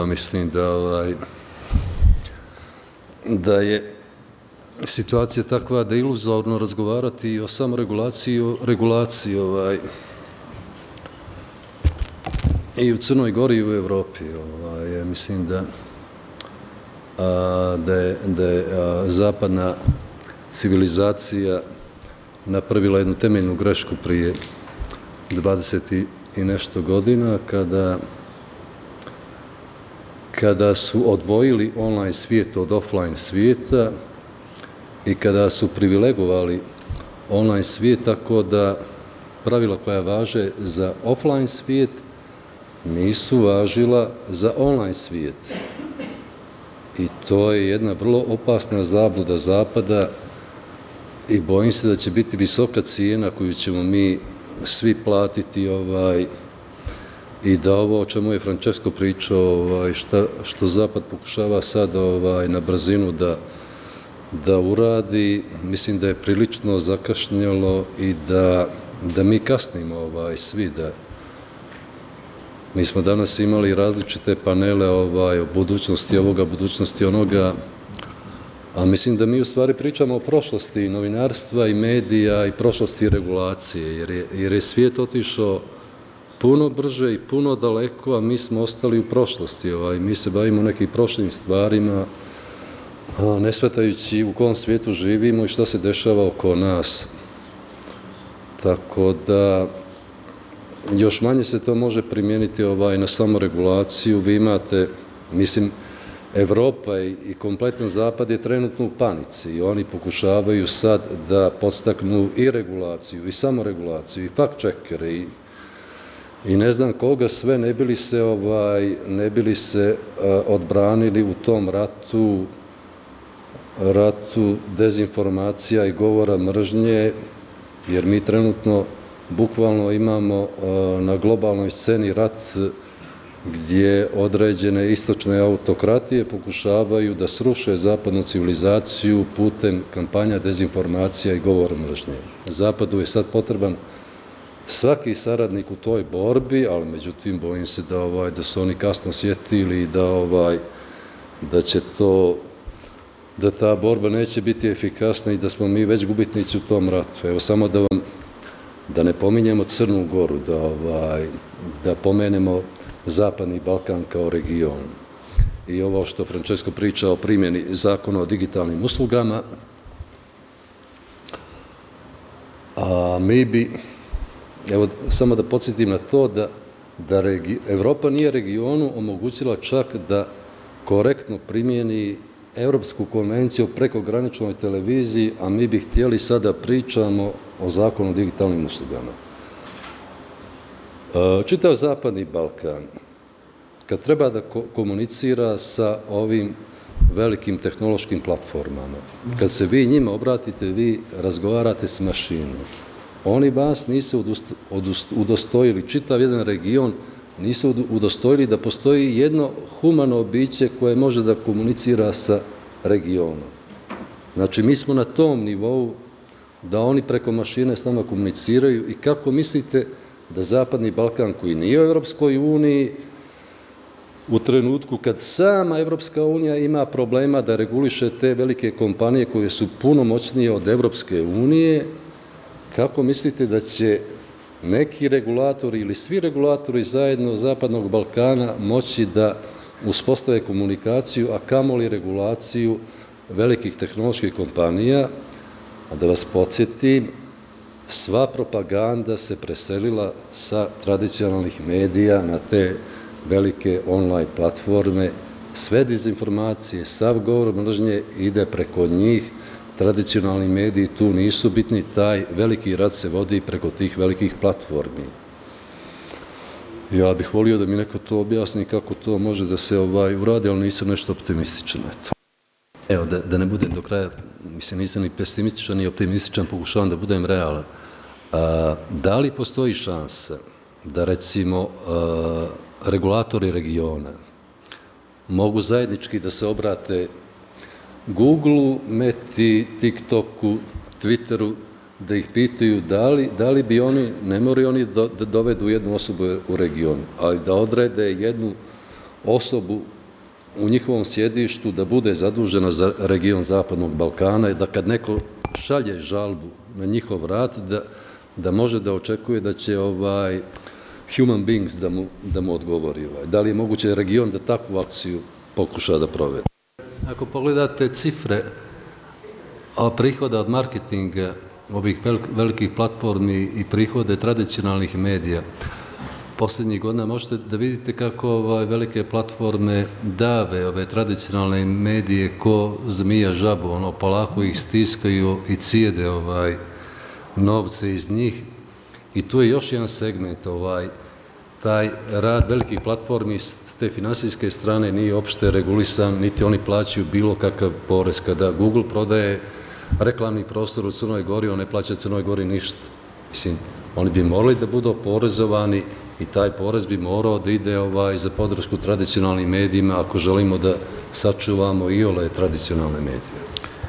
pa mislim da ovaj, da je situacija takva da je iluzorno razgovarati o samoregulaciji o regulaciji ovaj, i u Crnoj Gori i u Evropi. Ovaj, mislim da a, da je, da je a, zapadna civilizacija napravila jednu temeljnu grešku prije 20 i nešto godina kada kada su odvojili online svijet od offline svijeta i kada su privilegovali online svijet tako da pravila koja važe za offline svijet nisu važila za online svijet. I to je jedna vrlo opasna zabluda Zapada i bojim se da će biti visoka cijena koju ćemo mi svi platiti ovaj, i da ovo o čemu je Francesco pričao, ovaj, šta, što Zapad pokušava sad ovaj, na brzinu da, da uradi, mislim da je prilično zakašnjelo i da, da mi kasnimo ovaj, svi da mi smo danas imali različite panele ovaj, o budućnosti ovoga, budućnosti onoga, a mislim da mi u stvari pričamo o prošlosti novinarstva i medija i prošlosti regulacije, jer je, jer je svijet otišao puno brže i puno daleko, a mi smo ostali u prošlosti. Ovaj. Mi se bavimo nekim prošlim stvarima, ne svetajući u kom svijetu živimo i šta se dešava oko nas. Tako da, još manje se to može primijeniti ovaj, na samoregulaciju. Vi imate, mislim, Evropa i kompletan zapad je trenutno u panici i oni pokušavaju sad da podstaknu i regulaciju i samoregulaciju i fact-checkere i i ne znam koga sve ne bili se ovaj ne bili se eh, odbranili u tom ratu ratu dezinformacija i govora mržnje jer mi trenutno bukvalno imamo eh, na globalnoj sceni rat gdje određene istočne autokratije pokušavaju da sruše zapadnu civilizaciju putem kampanja dezinformacija i govora mržnje. Zapadu je sad potreban svaki saradnik u toj borbi, ali međutim bojim se da ovaj da su oni kasno sjetili i da ovaj da će to da ta borba neće biti efikasna i da smo mi već gubitnici u tom ratu. Evo samo da vam da ne pominjemo Crnu Goru, da ovaj da pomenemo Zapadni Balkan kao region. I ovo što Francesco priča o primjeni zakona o digitalnim uslugama, a mi bi Evo, samo da podsjetim na to da, da Evropa nije regionu omogućila čak da korektno primjeni Evropsku konvenciju o prekograničnoj televiziji, a mi bi htjeli sada pričamo o zakonu o digitalnim uslugama. E, čitav Zapadni Balkan, kad treba da komunicira sa ovim velikim tehnološkim platformama, kad se vi njima obratite, vi razgovarate s mašinom, Oni vas nisu udostojili, čitav jedan region, nisu udostojili da postoji jedno humano biće koje može da komunicira sa regionom. Znači, mi smo na tom nivou da oni preko mašine s nama komuniciraju i kako mislite da Zapadni Balkan, koji nije u Evropskoj uniji, u trenutku kad sama Evropska unija ima problema da reguliše te velike kompanije koje su puno moćnije od Evropske unije, kako mislite da će neki regulatori ili svi regulatori zajedno Zapadnog Balkana moći da uspostave komunikaciju, a kamoli regulaciju velikih tehnoloških kompanija, a da vas podsjetim, sva propaganda se preselila sa tradicionalnih medija na te velike online platforme, sve dezinformacije, sav govor mržnje ide preko njih, tradicionalni mediji tu nisu bitni, taj veliki rad se vodi preko tih velikih platformi. Ja bih volio da mi neko to objasni kako to može da se ovaj uradi, ali nisam nešto optimističan. Eto. Evo, da, da ne budem do kraja, mislim, nisam ni pesimističan ni optimističan, pokušavam da budem realan. A, da li postoji šansa da, recimo, a, regulatori regiona mogu zajednički da se obrate Google-u, Meti, TikToku, Twitteru, da ih pitaju da li, da li bi oni, ne moraju oni da dovedu jednu osobu u regionu, ali da odrede jednu osobu u njihovom sjedištu da bude zadužena za region Zapadnog Balkana i da kad neko šalje žalbu na njihov rad, da, da može da očekuje da će ovaj human beings da mu, da mu odgovori. Ovaj. Da li je moguće region da takvu akciju pokuša da provede? Ako pogledate cifre a prihoda od marketinga ovih velikih platformi i prihode tradicionalnih medija, posljednjih godina možete da vidite kako ovaj, velike platforme dave ove tradicionalne medije ko zmija žabu, ono, polako ih stiskaju i cijede ovaj, novce iz njih. I tu je još jedan segment, ovaj, taj rad velikih platformi s te finansijske strane nije opšte regulisan, niti oni plaćaju bilo kakav porez. Kada Google prodaje reklamni prostor u Crnoj Gori, on ne plaća Crnoj Gori ništa. Mislim, oni bi morali da budu porezovani i taj porez bi morao da ide ovaj, za podršku tradicionalnim medijima ako želimo da sačuvamo i ole tradicionalne medije.